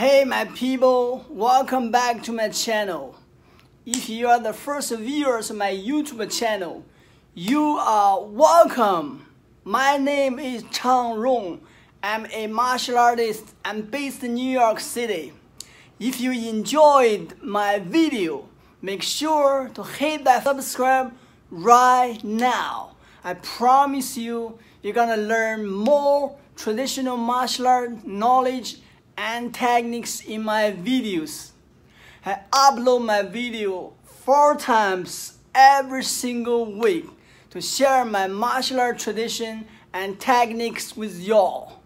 Hey my people, welcome back to my channel. If you are the first viewers of my YouTube channel, you are welcome. My name is Chang Rong. I'm a martial artist. I'm based in New York City. If you enjoyed my video, make sure to hit that subscribe right now. I promise you, you're gonna learn more traditional martial art knowledge and techniques in my videos. I upload my video four times every single week to share my martial art tradition and techniques with y'all.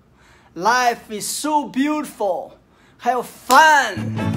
Life is so beautiful. Have fun!